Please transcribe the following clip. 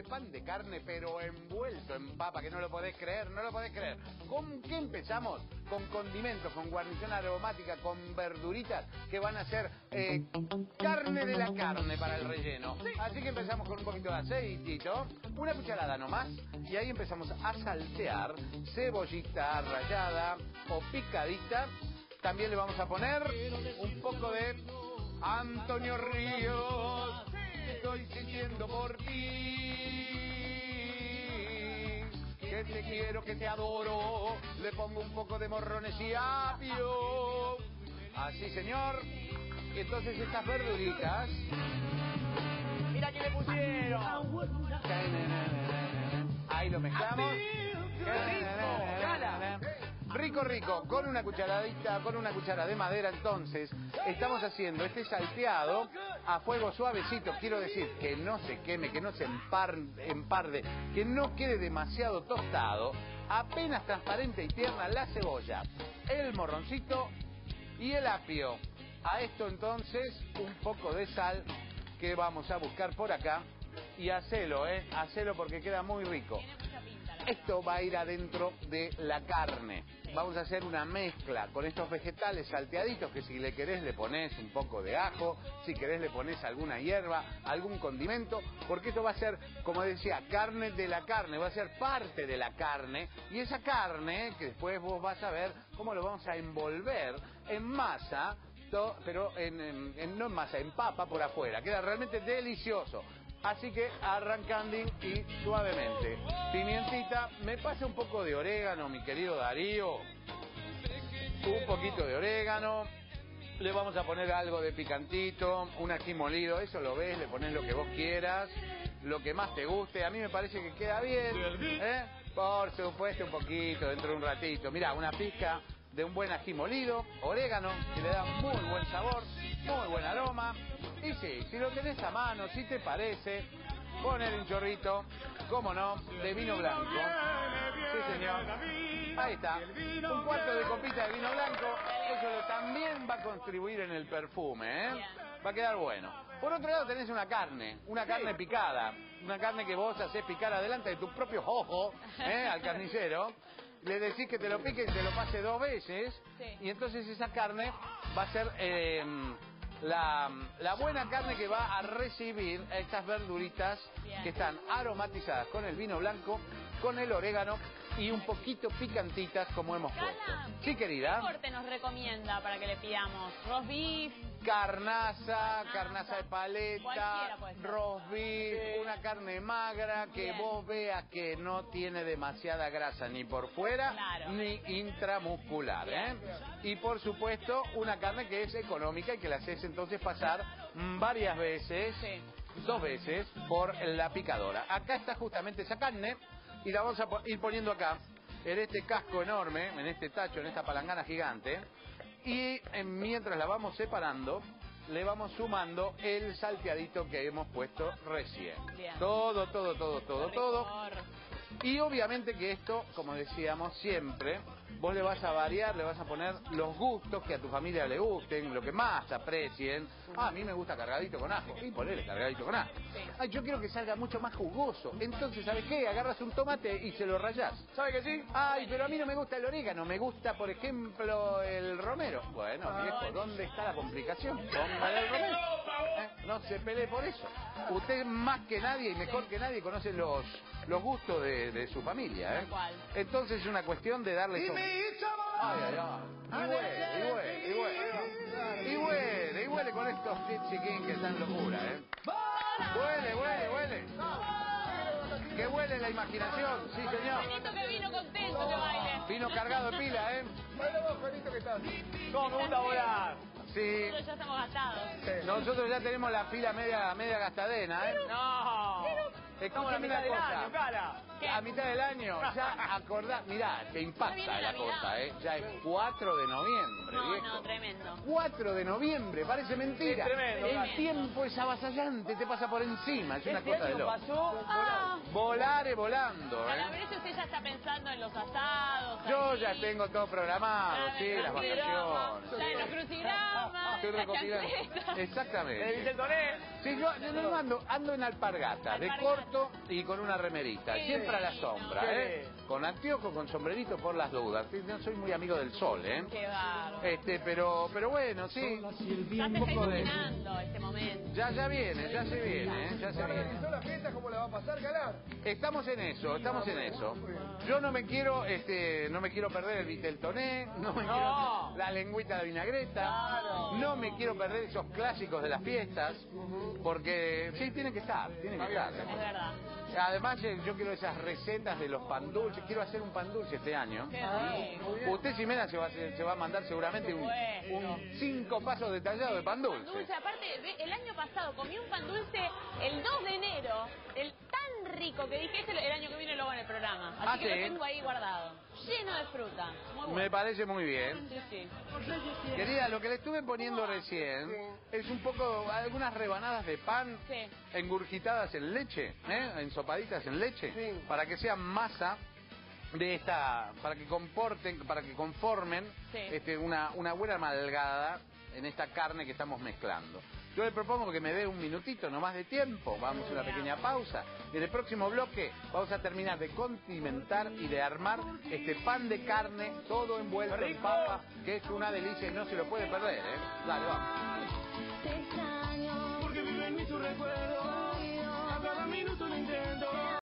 de pan de carne, pero envuelto en papa, que no lo podés creer, no lo podés creer. ¿Con qué empezamos? Con condimentos, con guarnición aromática, con verduritas que van a ser eh, carne de la carne para el relleno. Así que empezamos con un poquito de aceitito, una cucharada nomás, y ahí empezamos a saltear cebollita rallada o picadita. También le vamos a poner un poco de Antonio Ríos, estoy sintiendo por ti. Que te quiero, que te adoro. Le pongo un poco de morrones y apio. Así, señor. Y entonces estas verduritas. Mira que le pusieron. Ahí lo mezclamos. ¡Qué rico! Rico, rico, con una cucharadita, con una cuchara de madera, entonces estamos haciendo este salteado a fuego suavecito, quiero decir, que no se queme, que no se empar- emparde, que no quede demasiado tostado, apenas transparente y tierna la cebolla, el morroncito y el apio. A esto entonces un poco de sal que vamos a buscar por acá y hacelo, eh, hacelo porque queda muy rico. Esto va a ir adentro de la carne. Vamos a hacer una mezcla con estos vegetales salteaditos que si le querés le pones un poco de ajo, si querés le pones alguna hierba, algún condimento, porque esto va a ser, como decía, carne de la carne, va a ser parte de la carne y esa carne que después vos vas a ver cómo lo vamos a envolver en masa, pero en- no en masa, en papa por afuera. Queda realmente delicioso. Así que arrancando y suavemente. Pimientita, me pasa un poco de orégano, mi querido Darío. Un poquito de orégano. Le vamos a poner algo de picantito, un ají molido, eso lo ves, le pones lo que vos quieras, lo que más te guste. A mí me parece que queda bien. ¿eh? Por supuesto, un poquito, dentro de un ratito. Mira, una pizca de un buen ají molido, orégano, que le da muy buen sabor, muy buen aroma. Y sí, si lo tenés a mano, si te parece, poner un chorrito, cómo no, de vino blanco. Sí, señor. Ahí está. Un cuarto de copita de vino blanco. Eso también va a contribuir en el perfume, ¿eh? Va a quedar bueno. Por otro lado tenés una carne, una carne picada. Una carne que vos hacés picar adelante de tus propios ojos, ¿eh? Al carnicero. Le decís que te lo pique y te lo pase dos veces. Sí. Y entonces esa carne va a ser eh, la, la buena carne que va a recibir estas verduritas Bien. que están aromatizadas con el vino blanco, con el orégano y un poquito picantitas como hemos puesto. Sí, ¿Qué querida. corte nos recomienda para que le pidamos? ¿Roast beef? Carnaza, carnaza de paleta, roast beef, una carne magra que Bien. vos veas que no tiene demasiada grasa ni por fuera Claro. ni intramuscular. ¿eh? Y por supuesto, una carne que es económica y que la haces entonces pasar mm, varias veces, Sí. dos veces, por la picadora. Acá está justamente esa carne y la vamos a ir poniendo acá, en este casco enorme, en este tacho, en esta palangana gigante. Y eh, mientras la vamos separando, le vamos sumando el salteadito que hemos puesto recién. Bien. Todo, todo, todo, todo, todo. Y obviamente que esto, como decíamos siempre, vos le vas a variar, le vas a poner los gustos que a tu familia le gusten, lo que más aprecien. Ah, a mí me gusta cargadito con ajo. Y ponele cargadito con ajo. Ay, yo quiero que salga mucho más jugoso. Entonces, ¿sabes qué? Agarras un tomate y se lo rayás. ¿Sabe que sí? Ay, pero a mí no me gusta el orégano, me gusta, por ejemplo, el romero. Bueno, viejo, ¿dónde está la complicación? Póngale el romero. No se pelee por eso. Usted más que nadie y mejor que nadie conoce los, los gustos de, de su familia. ¿eh? Entonces es una cuestión de darle... eso- Ay, ay, ay. Y huele, y huele, y huele. Y huele, y huele con estos chiquín que están locura, ¿eh? Huele, huele, huele. Que huele la imaginación, sí señor. Benito que vino contento que baile. Vino cargado de pila, ¿eh? ¿Cómo me gusta volar? Sí. Nosotros ya estamos gastados. Nosotros ya tenemos la fila media, media gastadena, ¿eh? No. Estamos a mitad una del cosa. año, cara. ¿Qué? A mitad del año, ya acordá, mirá, te impacta la cosa, ¿eh? Ya es 4 de noviembre, No, viejo. no, tremendo. 4 de noviembre, parece mentira. Es tremendo, El tiempo es avasallante, te pasa por encima, es una Este cosa de loco. pasó Ah, Volare volando, ¿eh? Calabrese usted ya está pensando en los asados. Yo ahí. ya tengo todo programado, sí, las vacaciones. Ya en los crucigramas. Estoy La recopilando. chancleta. ¿Le Exactamente. Sí, yo no, no, ando, ando en alpargata, de corto y con una remerita, Qué siempre a la lindo. sombra, Qué ¿eh? Con anteojo, con sombrerito por las dudas. Sí, No soy muy amigo del sol, ¿eh? Qué bárbaro. Este, pero, pero bueno, sí. Ya está poco de- este momento. Ya, ya viene, ya se viene, ¿eh? Ya se ¿Ya viene. la fiesta? ¿Cómo la va a pasar, Galán? Estamos en eso, estamos en eso. Yo no me quiero, este, no me quiero perder el Viteltoné, no me No. quiero la lengüita de vinagreta, Claro. no me quiero perder esos clásicos de las fiestas, porque sí, tienen que estar, tienen que estar. Es verdad. Además, eh, yo quiero esas recetas de los pan dulces, quiero hacer un pan dulce este año. Rico. Usted, Ximena, se va, a se va a mandar seguramente un, cinco pasos detallados de pan dulce. Dulce, aparte, ve, el año pasado comí un pan dulce el 2 de enero, el que dije, este el año que viene lo hago en el programa. Así Ah, que ¿sí? lo tengo ahí guardado. Lleno de fruta. Muy bueno. Me parece muy bien. Sí, sí. Querida, lo que le estuve poniendo recién es un poco, algunas rebanadas de pan Sí. engurgitadas en leche, ¿eh? ensopaditas en leche, Sí. para que sean masa de esta, para que comporten, para que conformen Sí. este, una, una buena amalgada en esta carne que estamos mezclando. Yo le propongo que me dé un minutito nomás de tiempo, vamos a una pequeña pausa. Y en el próximo bloque vamos a terminar de condimentar y de armar este pan de carne todo envuelto en papa, que es una delicia y no se lo puede perder, ¿eh? Dale, vamos.